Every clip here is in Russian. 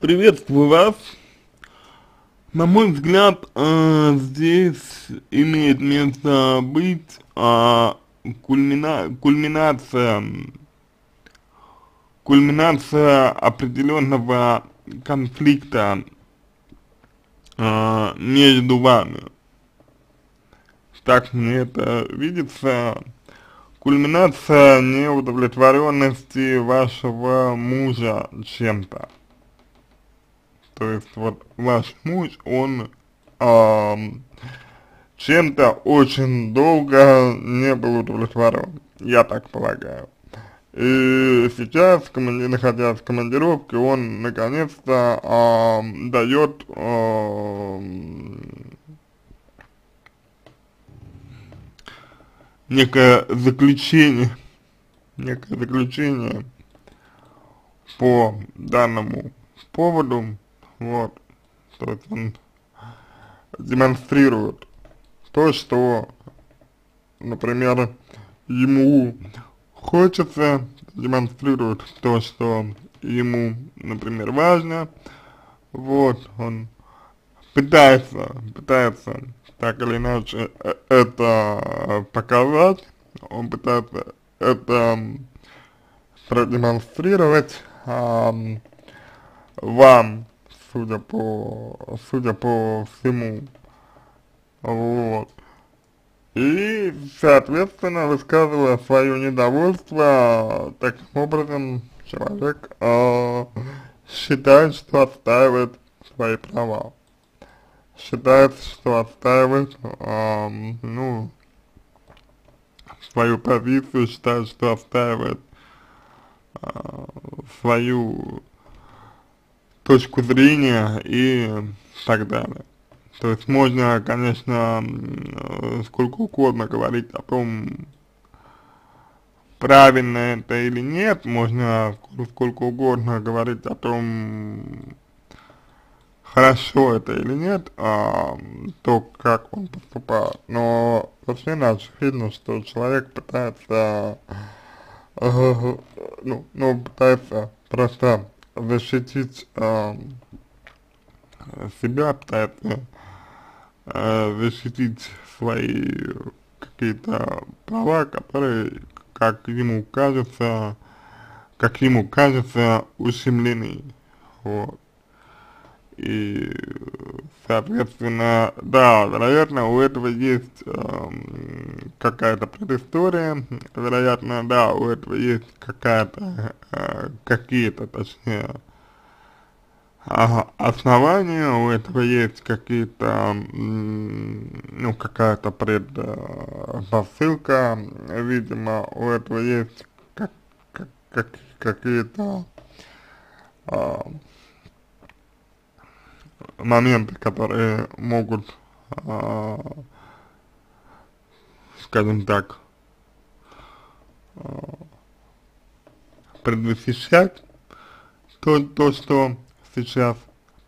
Приветствую вас. На мой взгляд, э, здесь имеет место быть э, кульмина, кульминация, кульминация определенного конфликта э, между вами. Так мне это видится кульминация неудовлетворенности вашего мужа чем-то. То есть вот ваш муж, он э, чем-то очень долго не был удовлетворен, я так полагаю. И сейчас, находясь в командировке, он наконец-то э, дает э, некое заключение, некое заключение по данному поводу, вот, то есть он демонстрирует? То, что, например, ему хочется, демонстрирует то, что ему, например, важно, вот, он пытается, пытается так или иначе э, это показать, он пытается это продемонстрировать а, вам, судя по, судя по всему, вот. И, соответственно, высказывая свое недовольство, таким образом человек э, считает, что отстаивает свои права считается, что отстаивает, э, ну, свою позицию, считает, что отстаивает э, свою точку зрения и так далее. То есть можно, конечно, сколько угодно говорить о том, правильно это или нет, можно сколько угодно говорить о том, хорошо это или нет, а, то, как он поступает. Но иначе видно, что человек пытается, э, ну, ну, пытается просто защитить э, себя, пытается э, защитить свои какие-то права, которые, как ему кажется, как ему кажется, ущемлены. Вот. И, соответственно, да, вероятно, у этого есть э, какая-то предыстория, вероятно, да, у этого есть какая-то, э, какие-то, точнее, основания, у этого есть какие-то, ну, какая-то предпосылка, видимо, у этого есть как, как, какие-то э, моменты, которые могут, э, скажем так, э, предвосхищать то, то, что сейчас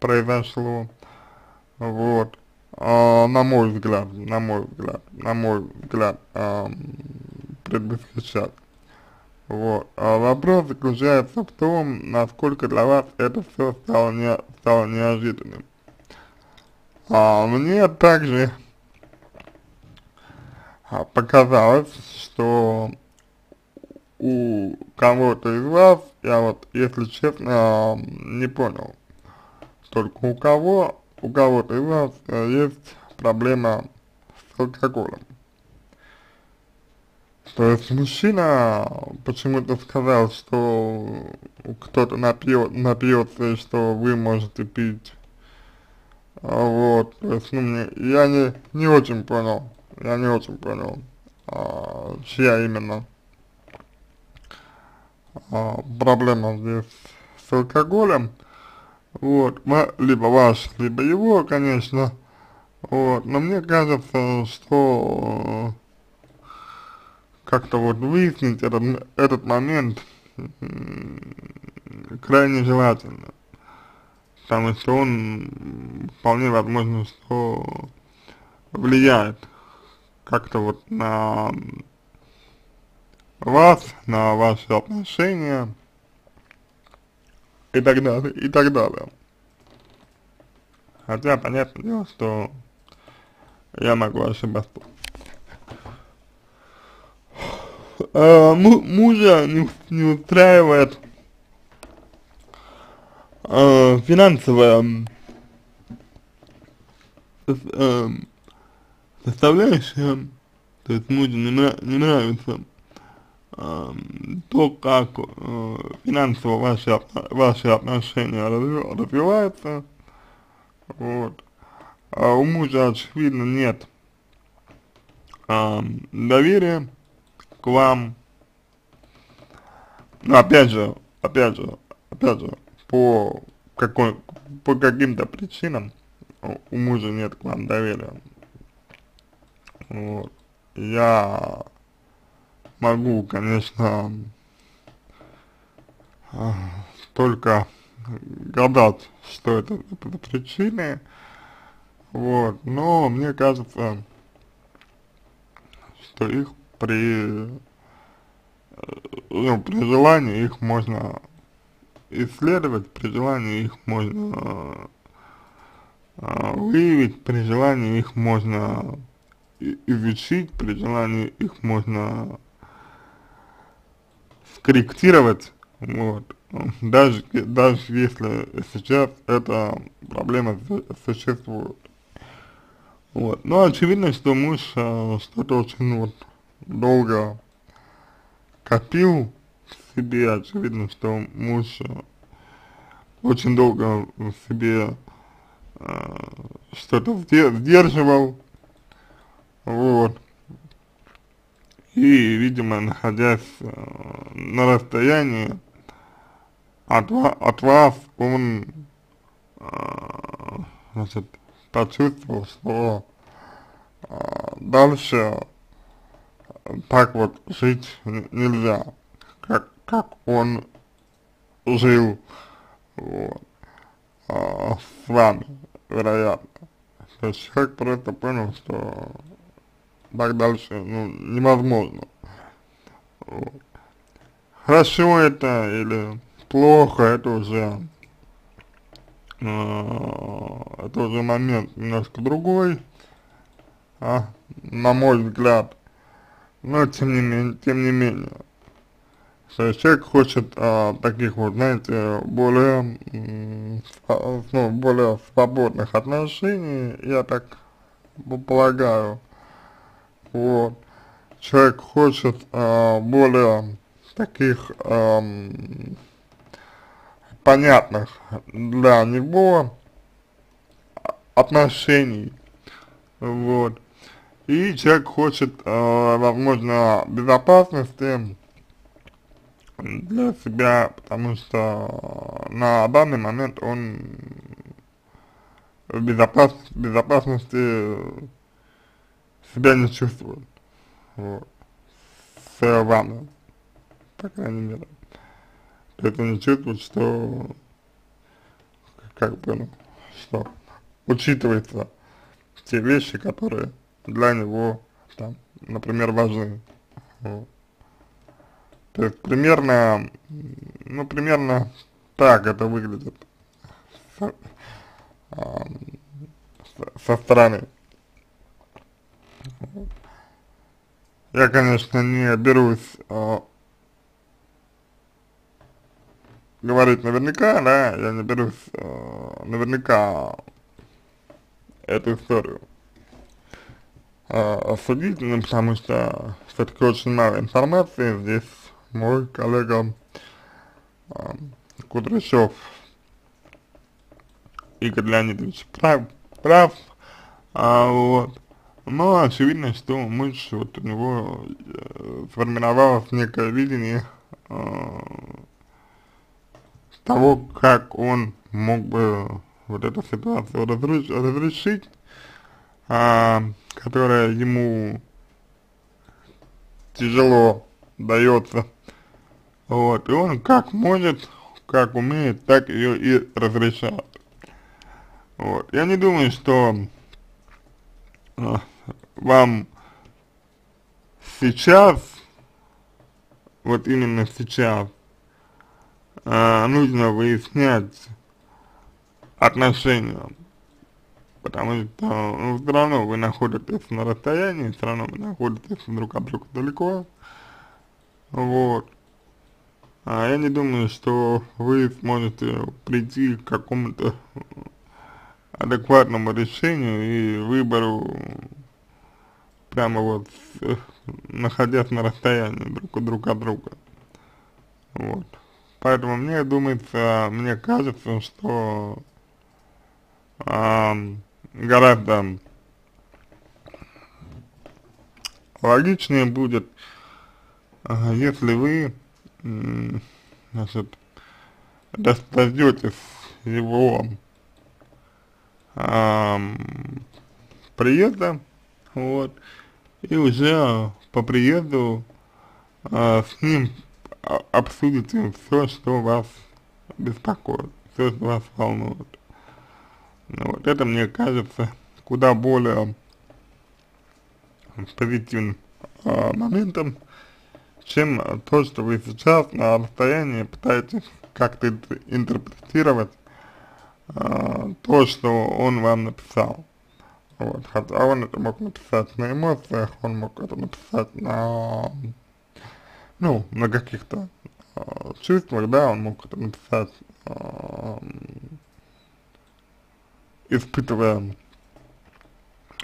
произошло, вот, э, на мой взгляд, на мой взгляд, на мой взгляд, э, предвосхищать. Вот. А вопрос заключается в том, насколько для вас это все стало, не, стало неожиданным. А мне также а, показалось, что у кого-то из вас, я вот, если честно, не понял, только у кого, у кого-то из вас э, есть проблема с алкоголем. То есть мужчина почему-то сказал, что кто-то напьет, напьется и что вы можете пить. А, вот, то есть, ну, мне, я не, не очень понял, я не очень понял, а, чья именно а, проблема здесь с алкоголем, вот, либо ваш, либо его, конечно, вот, но мне кажется, что как-то вот выяснить этот, этот момент крайне желательно потому что он вполне возможно, что влияет как-то вот на вас, на ваши отношения, и так далее, и так далее. Хотя, понятное дело, что я могу ошибаться. А, мужа не, не устраивает а, финансовая а, составляющая, то есть мужу не, не нравится а, то, как а, финансово ваши, ваши отношения развиваются, вот, а у мужа, очевидно, нет а, доверия к вам, но опять же, опять же, опять же, по какой, по каким-то причинам у мужа нет к вам доверия. Вот. Я могу, конечно, только гадать, что это за причины, вот, но мне кажется, что их при, ну, при желании их можно исследовать, при желании их можно э, выявить, при желании их можно изучить, при желании их можно скорректировать, вот, даже, даже если сейчас эта проблема существует. Вот. Но очевидно, что муж э, что-то очень вот долго копил в себе, очевидно, что муж э, очень долго в себе э, что-то сдерживал, вот. И, видимо, находясь э, на расстоянии от, от вас, он, э, значит, почувствовал, что э, дальше так вот жить нельзя, как, как он жил вот, э, с вами, вероятно. То есть человек просто понял, что так дальше ну, невозможно. Вот. Хорошо это или плохо, это уже э, это уже момент немножко другой, а, на мой взгляд. Но тем не менее, тем не менее. То есть человек хочет а, таких вот, знаете, более, ну, более свободных отношений, я так полагаю. Вот. Человек хочет а, более таких а, понятных для него отношений. Вот. И человек хочет, э, возможно, безопасности для себя, потому что на данный момент он в безопас безопасности себя не чувствует. Вот. С вами, по крайней мере. То есть он не чувствует, что как бы, ну, что учитывается те вещи, которые для него, там, например, важны. Вот. То есть примерно, ну, примерно так это выглядит со, а, со стороны. Я, конечно, не берусь а, говорить наверняка, да, я не берусь а, наверняка эту историю судить, ну, потому что все-таки очень мало информации. Здесь мой коллега э, Кудряшов Игорь Леонидович прав, прав. А, вот. Но очевидно, что муж, вот у него э, сформировалось некое видение э, того, как он мог бы вот эту ситуацию разреш разрешить, э, которая ему тяжело дается вот, и он как может, как умеет, так ее и разрешает. Вот, я не думаю, что э, вам сейчас, вот именно сейчас, э, нужно выяснять отношения, потому что ну, все равно вы находитесь на расстоянии, все равно вы находитесь друг от друга далеко, вот. А я не думаю, что вы сможете прийти к какому-то адекватному решению и выбору прямо вот находясь на расстоянии друг, от друга. Вот. Поэтому мне думается, мне кажется, что э, гораздо логичнее будет, если вы, значит, дождетесь его э, приезда, вот, и уже по приезду э, с ним обсудите все, что вас беспокоит, все, что вас волнует. Ну, вот это, мне кажется, куда более позитивным э, моментом, чем то, что вы сейчас на расстоянии пытаетесь как-то интерпретировать э, то, что он вам написал. Вот, хотя он это мог написать на эмоциях, он мог это написать на, ну, на каких-то э, чувствах, да, он мог это написать, испытывая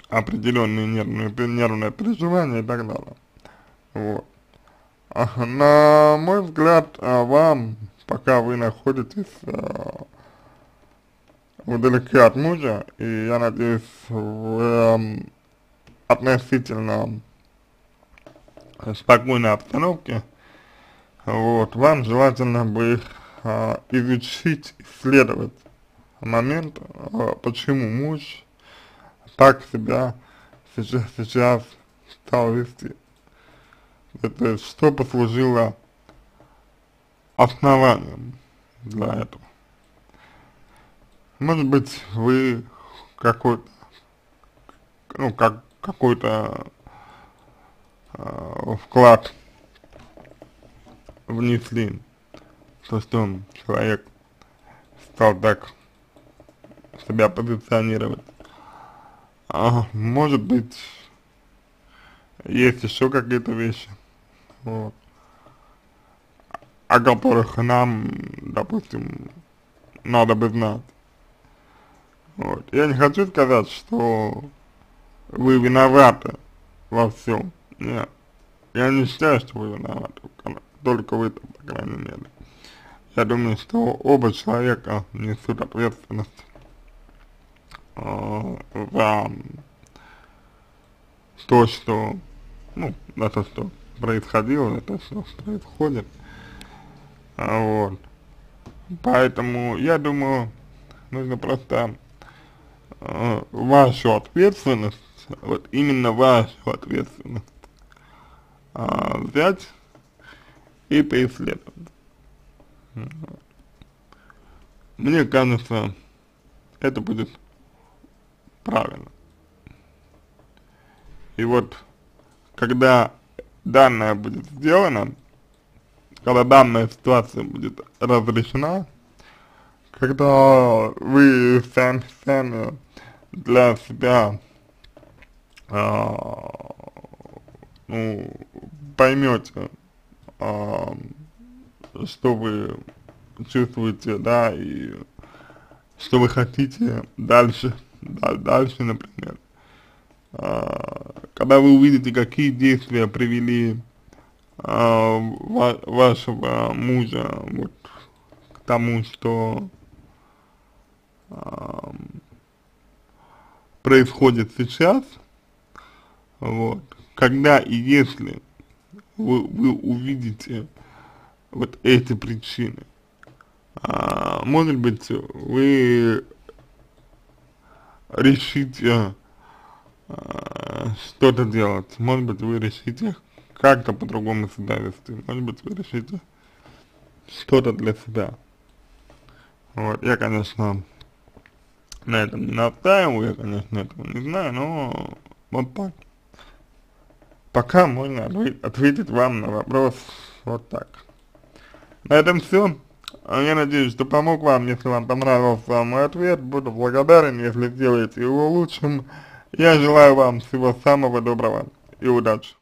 определенные нервные, нервные переживания и так далее. Вот. А, на мой взгляд, а, вам, пока вы находитесь а, вдалеке от мужа, и я надеюсь, в относительно спокойной обстановке, вот, вам желательно бы изучить, исследовать момент, э, почему муж так себя сейчас, сейчас стал вести. Это что послужило основанием для этого. Может быть, вы какой-то, ну, как какой-то э, вклад внесли, то, что человек стал так себя позиционировать. А, может быть, есть еще какие-то вещи, вот, о которых нам, допустим, надо бы знать. Вот. Я не хочу сказать, что вы виноваты во всем. Нет. Я не считаю, что вы виноваты. Только вы, по крайней мере. Я думаю, что оба человека несут ответственность э, за то, что, ну, за то, что происходило, за то, что происходит. А, вот. Поэтому я думаю, нужно просто э, вашу ответственность, вот именно вашу ответственность э, взять и поисследовать. Мне кажется, это будет правильно. И вот, когда данное будет сделано, когда данная ситуация будет разрешена, когда вы сами, сами для себя а, ну, поймете, а, что вы чувствуете, да, и что вы хотите дальше, да, дальше, например. А, когда вы увидите, какие действия привели а, ва вашего мужа вот, к тому, что а, происходит сейчас, вот, когда и если вы, вы увидите вот эти причины, а, может быть, вы решите а, что-то делать, может быть, вы решите как-то по-другому себя вести, может быть, вы решите что-то для себя. Вот, я, конечно, на этом не настаиваю, я, конечно, этого не знаю, но вот так. Пока можно ответить вам на вопрос вот так. На этом все. А Я надеюсь, что помог вам, если вам понравился мой ответ, буду благодарен, если сделаете его лучшим. Я желаю вам всего самого доброго и удачи.